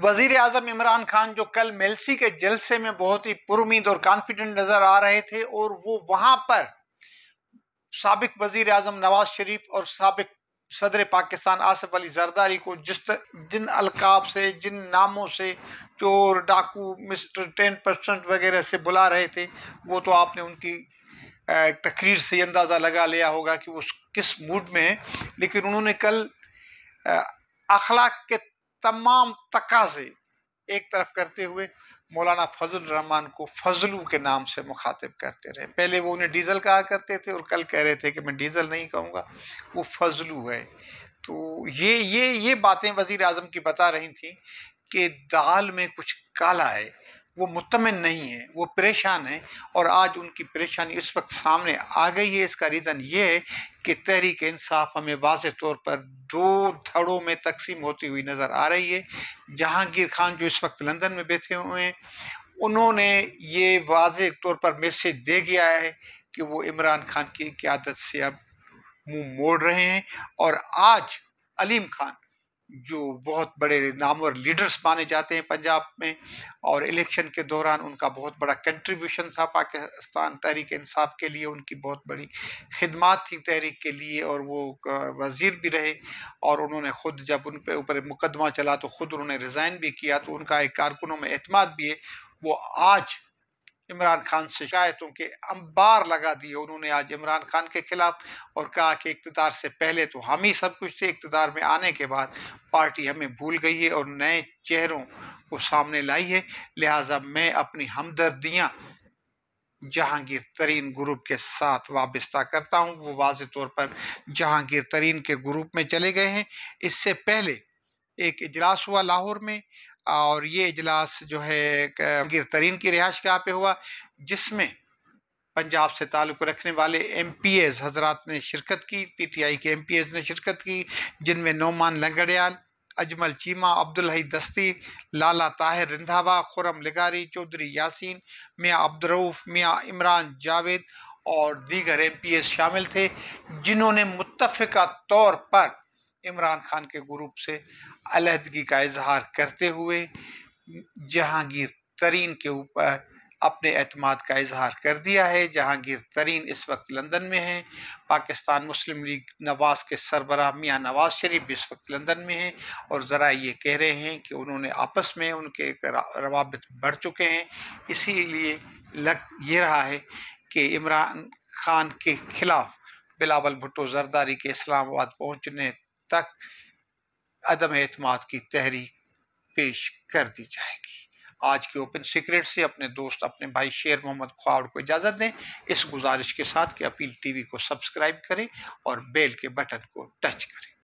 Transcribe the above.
वज़ीर अजम इमरान खान जो कल मेलसी के जलसे में बहुत ही पुरुद और कॉन्फिडेंट नज़र आ रहे थे और वो वहाँ पर सबक वज़ीर आज़म नवाज़ शरीफ और सबक सदर पाकिस्तान आसफ अली जरदारी को जिस जिन अलकाब से, जिन नामों से चोर, डाकू, मिस्टर टेन परसेंट वगैरह से बुला रहे थे, वो तो आपने उनकी तकरीर से अंदाज़ा लगा लिया होगा कि वो किस मूड में है। लेकिन उन्होंने कल अखलाक के तमाम तकाजे एक तरफ़ करते हुए मौलाना फजल रहमान को फजलू के नाम से मुखातिब करते रहे। पहले वो उन्हें डीजल कहा करते थे और कल कह रहे थे कि मैं डीजल नहीं कहूँगा, वो फजलू है। तो ये ये ये बातें वज़ीर अजम की बता रही थी कि दाल में कुछ काला है वो मुतमिन नहीं है, वो परेशान है और आज उनकी परेशानी इस वक्त सामने आ गई है। इसका रीज़न ये है कि तहरीक इंसाफ हमें वाज तौर पर दो धड़ों में तकसीम होती हुई नज़र आ रही है। जहांगीर खान जो इस वक्त लंदन में बैठे हुए हैं, उन्होंने ये वाज तौर पर मैसेज दे गया है कि वो इमरान खान की क्यादत से अब मुँह मोड़ रहे हैं और आज अलीम खान जो बहुत बड़े नामवर लीडर्स माने जाते हैं पंजाब में, और इलेक्शन के दौरान उनका बहुत बड़ा कंट्रीब्यूशन था पाकिस्तान तहरीक इंसाफ के लिए, उनकी बहुत बड़ी खिदमत थी तहरीक के लिए, और वो वज़ीर भी रहे, और उन्होंने ख़ुद जब उन पर ऊपर मुकदमा चला तो ख़ुद उन्होंने रिज़ाइन भी किया तो उनका एक कारकुनों में अतमाद भी है। वो आज इमरान खान से शिकायतों के अंबार लगा दिए। उन्होंने आज इमरान खान के खिलाफ और कहा कि इकतदार से पहले तो हम ही सब कुछ थे, इकतदार में आने के बाद पार्टी हमें भूल गई है और नए चेहरों को सामने लाई है। लिहाजा मैं अपनी हमदर्दियाँ जहांगीर तरीन ग्रुप के साथ वाबस्ता करता हूँ। वो वाज तौर पर जहांगीर तरीन के ग्रुप में चले गए हैं। इससे पहले एक इजलास हुआ लाहौर में और ये इजलास जो है तरीन की रिहाइश गाह पे हुआ, जिसमें पंजाब से ताल्लुक़ रखने वाले एम पी एज हजरात ने शिरकत की पी टी आई के एम पी एज ने शिरकत की, जिनमें नोमान लंगड़ियाल, अजमल चीमा, अब्दुल हई दस्ती, लाला ताहिर रिंधावा, खुरम लिगारी, चौधरी यासीन, मियाँ अब्दरऊफ, मियाँ इमरान जावेद और दीगर एम पी एस शामिल थे, जिन्होंने मुतफ़ा तौर पर इमरान खान के ग्रुप से अलहदगी का इजहार करते हुए जहांगीर तरीन के ऊपर अपने अतमाद का इजहार कर दिया है। जहांगीर तरीन इस वक्त लंदन में है। पाकिस्तान मुस्लिम लीग नवाज़ के सरबराह मियाँ नवाज़ शरीफ भी इस वक्त लंदन में हैं और ज़रा ये कह रहे हैं कि उन्होंने आपस में उनके रवाबित बढ़ चुके हैं। इसीलिए लग ये रहा है कि इमरान खान के खिलाफ बिलावल भुट्टो जरदारी के इस्लामाबाद पहुँचने तक अदम एतमाद की तहरीक पेश कर दी जाएगी। आज के ओपन सीक्रेट से अपने दोस्त, अपने भाई शेर मोहम्मद ख्वाड़ को इजाज़त दें। इस गुजारिश के साथ कि अपील टीवी को सब्सक्राइब करें और बेल के बटन को टच करें।